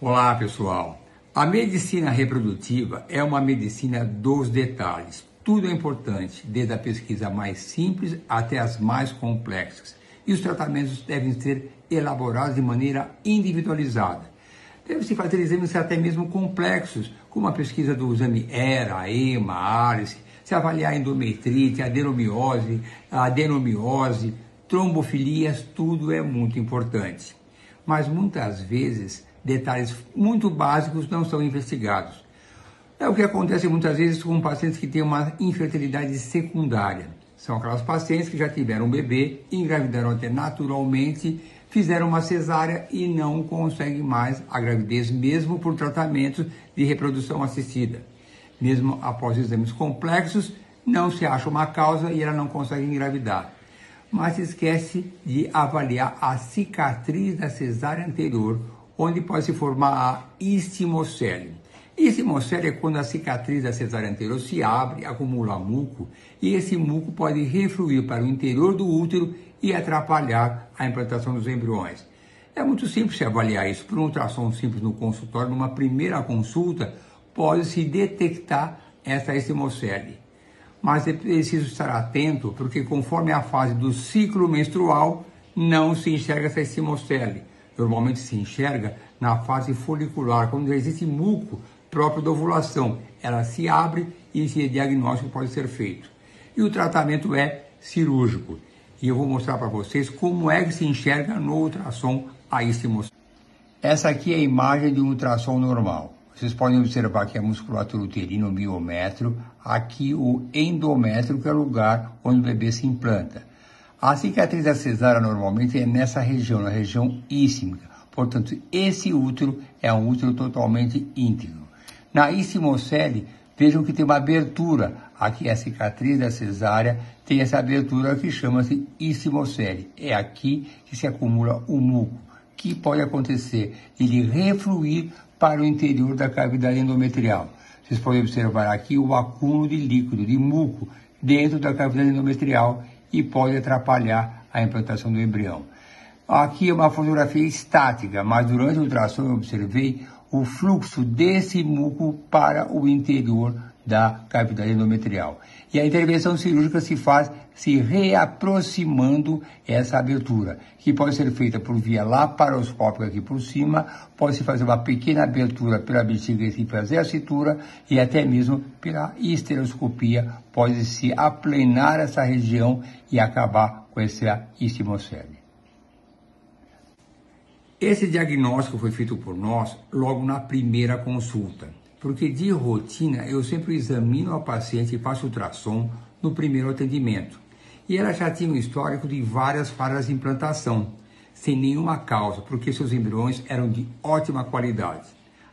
Olá, pessoal. A medicina reprodutiva é uma medicina dos detalhes. Tudo é importante, desde a pesquisa mais simples até as mais complexas. E os tratamentos devem ser elaborados de maneira individualizada. Deve-se fazer exames até mesmo complexos, como a pesquisa do exame ERA, EMA, ARIS, se avaliar endometrite, adenomiose, adenomiose, trombofilias, tudo é muito importante. Mas muitas vezes detalhes muito básicos não são investigados. É o que acontece muitas vezes com pacientes que têm uma infertilidade secundária. São aquelas pacientes que já tiveram um bebê, engravidaram até naturalmente, fizeram uma cesárea e não conseguem mais a gravidez, mesmo por tratamento de reprodução assistida. Mesmo após exames complexos, não se acha uma causa e ela não consegue engravidar. Mas esquece de avaliar a cicatriz da cesárea anterior onde pode se formar a istimocele. Istimocele é quando a cicatriz da cesárea anterior se abre, acumula muco, e esse muco pode refluir para o interior do útero e atrapalhar a implantação dos embriões. É muito simples avaliar isso. Por um ultrassom simples no consultório, numa primeira consulta, pode-se detectar essa estimocele. Mas é preciso estar atento, porque conforme a fase do ciclo menstrual, não se enxerga essa estimocele normalmente se enxerga na fase folicular, quando existe muco próprio da ovulação. Ela se abre e esse diagnóstico pode ser feito. E o tratamento é cirúrgico. E eu vou mostrar para vocês como é que se enxerga no ultrassom a estimulação. Essa aqui é a imagem de um ultrassom normal. Vocês podem observar aqui a musculatura uterina, o miométrio, aqui o endométrio, que é o lugar onde o bebê se implanta. A cicatriz da cesárea normalmente é nessa região, na região ísmica. Portanto, esse útero é um útero totalmente íntegro. Na istimocele, vejam que tem uma abertura. Aqui a cicatriz da cesárea tem essa abertura que chama-se istimocele. É aqui que se acumula o muco, que pode acontecer ele refluir para o interior da cavidade endometrial. Vocês podem observar aqui o acúmulo de líquido, de muco, dentro da cavidade endometrial e pode atrapalhar a implantação do embrião. Aqui é uma fotografia estática, mas durante o ultrassom eu observei o fluxo desse muco para o interior da cavidade endometrial. E a intervenção cirúrgica se faz se reaproximando essa abertura, que pode ser feita por via laparoscópica aqui por cima, pode se fazer uma pequena abertura pela bexiga e fazer a cintura, e até mesmo pela histeroscopia pode se aplenar essa região e acabar com essa istimocele. Esse diagnóstico foi feito por nós logo na primeira consulta porque de rotina eu sempre examino a paciente e faço ultrassom no primeiro atendimento. E ela já tinha um histórico de várias falhas de implantação, sem nenhuma causa, porque seus embriões eram de ótima qualidade.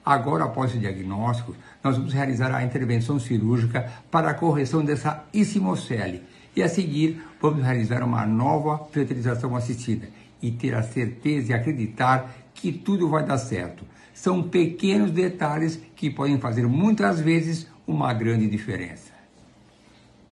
Agora, após o diagnóstico, nós vamos realizar a intervenção cirúrgica para a correção dessa istimocele e a seguir vamos realizar uma nova fertilização assistida e ter a certeza e acreditar que tudo vai dar certo. São pequenos detalhes que podem fazer muitas vezes uma grande diferença.